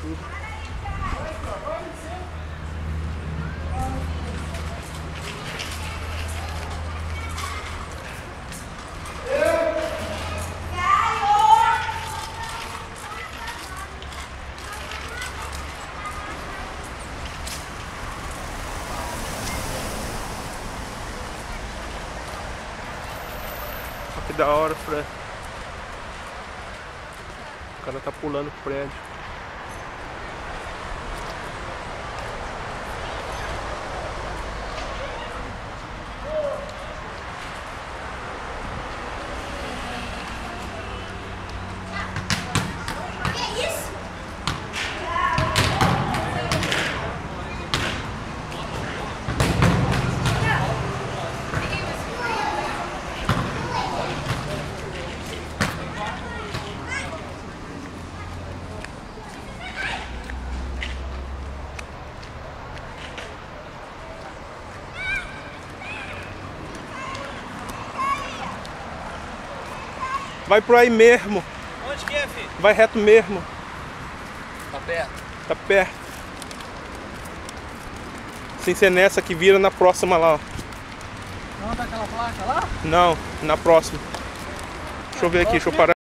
tudo. da hora, Fred. O cara tá pulando o prédio. Vai por aí mesmo. Onde que é, filho? Vai reto mesmo. Tá perto. Tá perto. Sem ser nessa que vira na próxima lá, ó. Não, tá aquela placa lá? Não, na próxima. Deixa eu ver aqui, deixa eu parar.